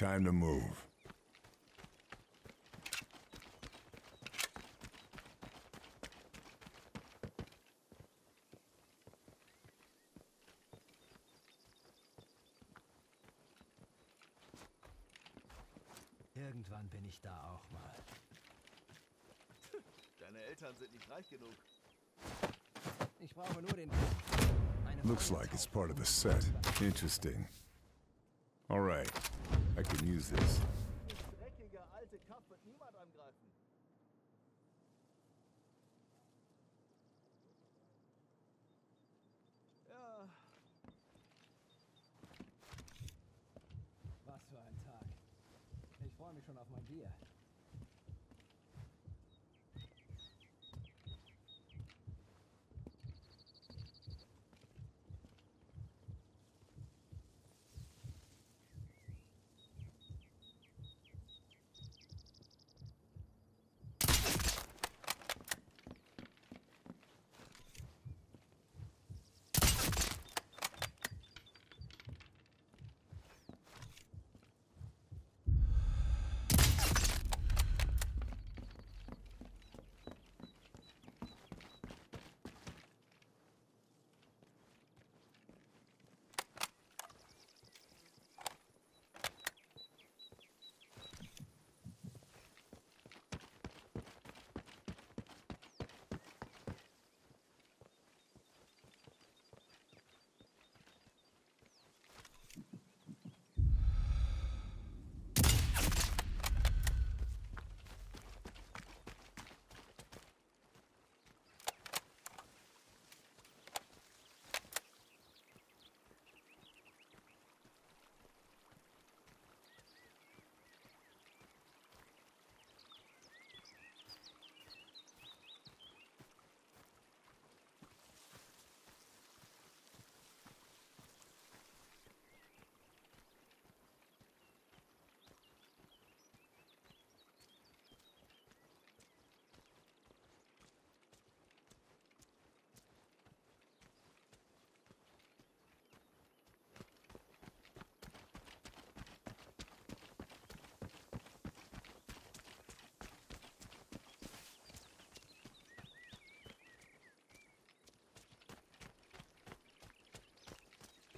Time to move. Irgendwann bin ich da auch mal. Deine Eltern sind nicht reich genug. Ich brauche nur den... Looks like it's part of the set. Interesting. Alright, I can use this. Dreckige alte Kaff wird niemand angreifen. Ja, Was für ein Tag. Ich freue mich schon auf mein Bier.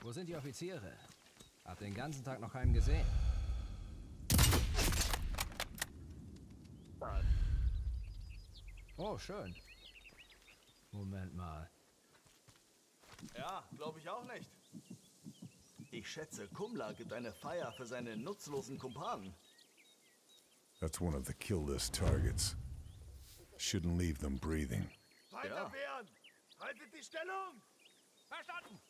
Wo sind die Offiziere? Hab den ganzen Tag noch keinen gesehen. Oh, schön. Moment mal. ja, glaube ich auch nicht. Ich schätze, Kumla gibt eine Feier für seine nutzlosen Kumpanen. That's one of the kill list targets. Shouldn't leave them breathing. Weiter Ja. wehren! Haltet die Stellung! Verstanden!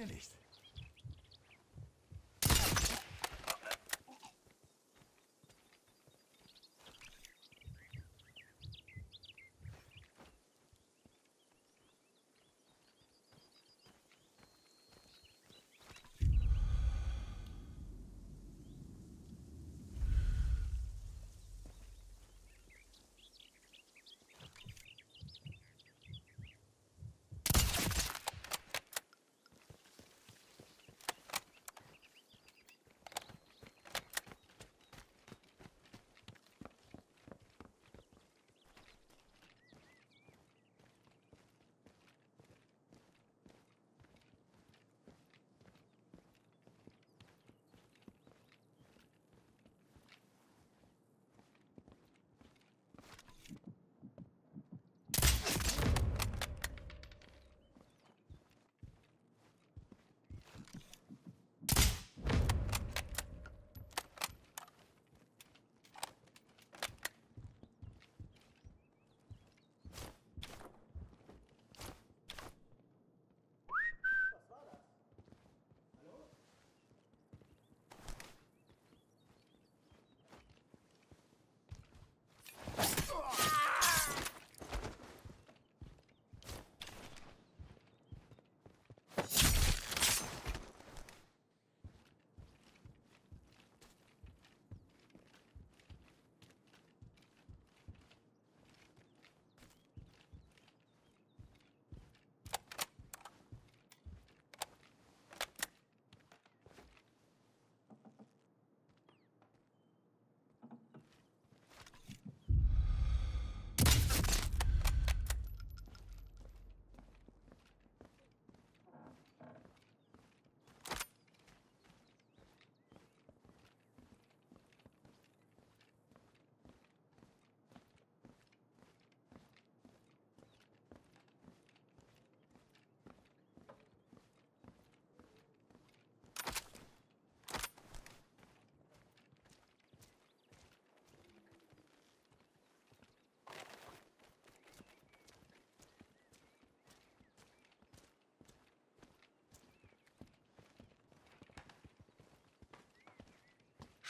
Mir nicht.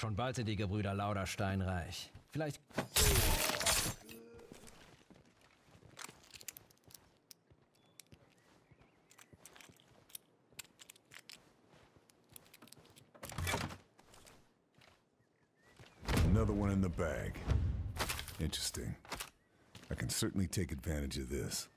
Schon bald sind die Gebrüder Lauderstein reich. Vielleicht Another one in the bag. Interesting. I can certainly take advantage of this.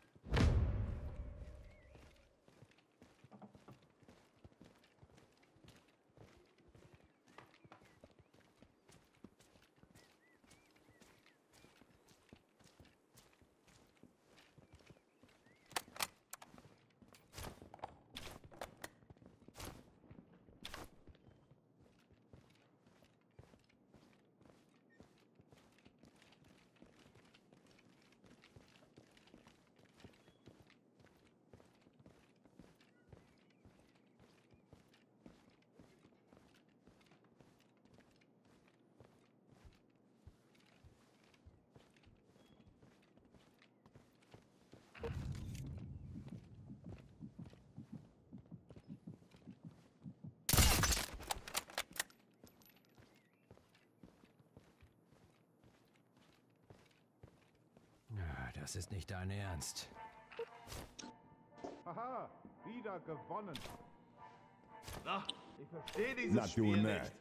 Das ist nicht dein Ernst. Haha, wieder gewonnen. Na, ich verstehe dieses Not Spiel doing nicht. that.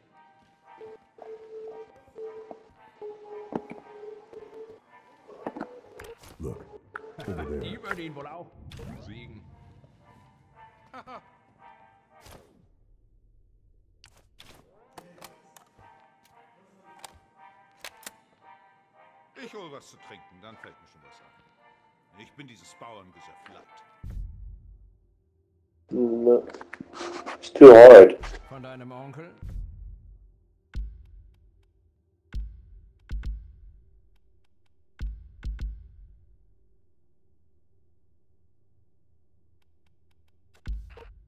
Look, over there. Die würde ihn wohl auch siegen. Ich hol was zu trinken, dann fällt mir schon was ein. Ich bin dieses Bauerngesöff leid. No. It's too hard. Von deinem Onkel?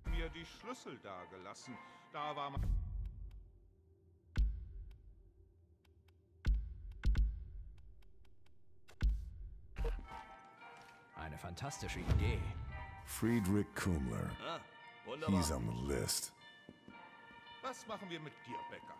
Mir die Schlüssel dagelassen. Da war man. Fantastische Idee. Friedrich Kumler. Ah. He's on the list. Was machen wir mit dir, Becker?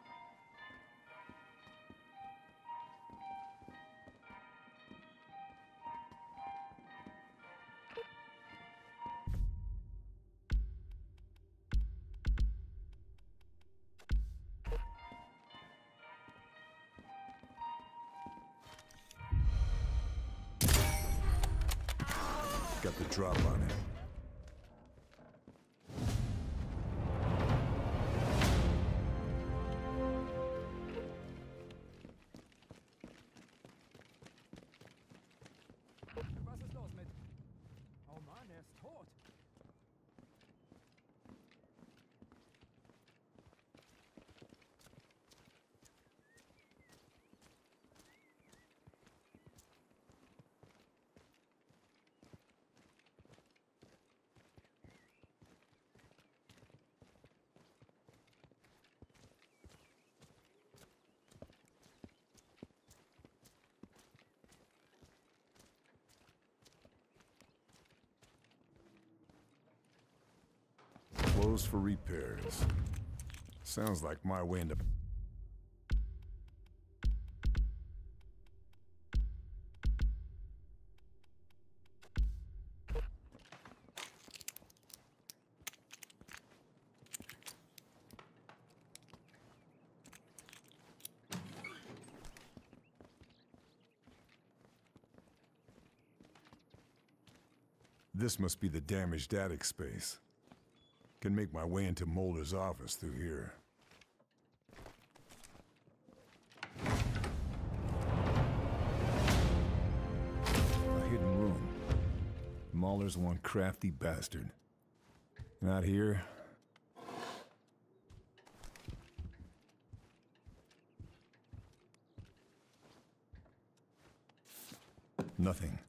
The drop on him. Closed for repairs. Sounds like my way into. This must be the damaged attic space. Can make my way into Möller's office through here. A hidden room. Möller's one crafty bastard. Not here. Nothing.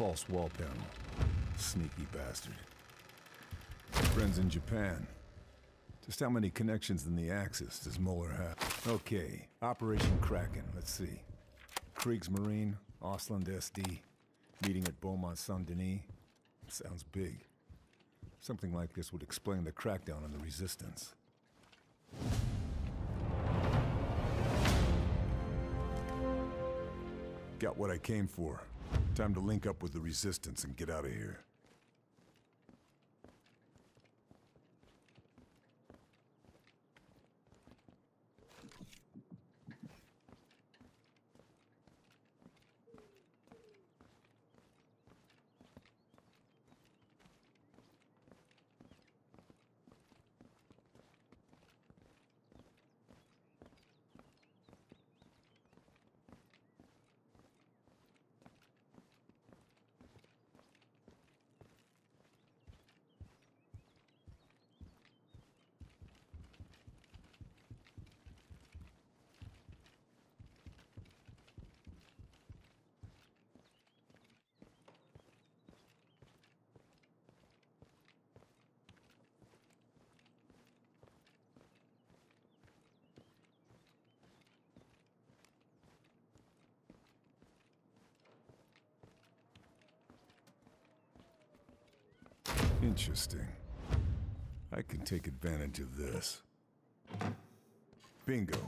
False wall panel. Sneaky bastard. Friends in Japan. Just how many connections in the Axis does Mueller have? Okay, Operation Kraken, let's see. Kriegsmarine, Ausland SD. Meeting at Beaumont Saint Denis? Sounds big. Something like this would explain the crackdown on the Resistance. Got what I came for. Time to link up with the Resistance and get out of here. Interesting. I can take advantage of this. Bingo.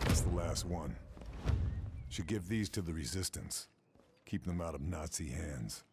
That's the last one. Should give these to the Resistance. Keep them out of Nazi hands.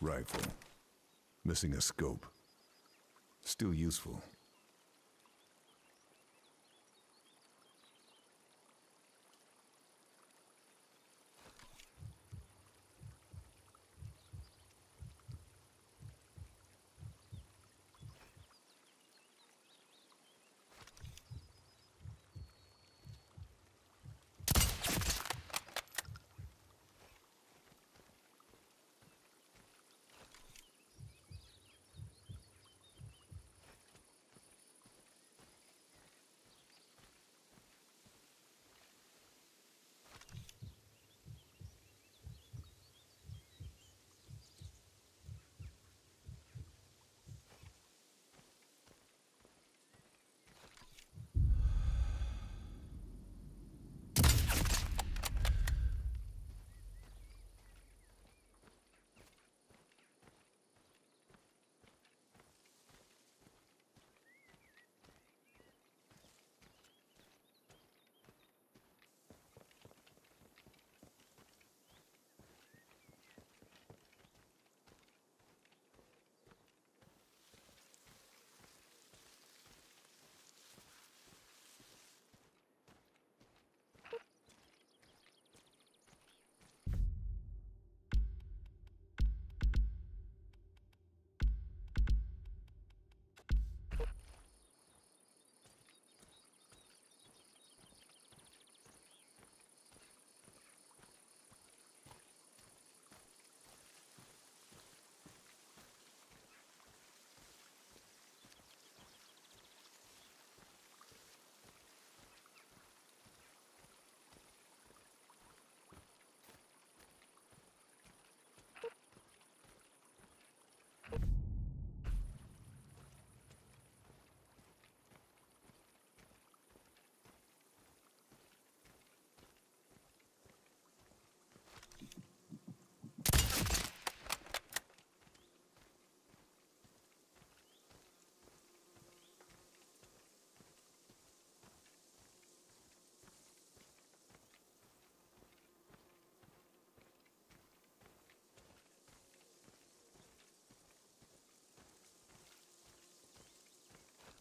Rifle. Missing a scope. Still useful.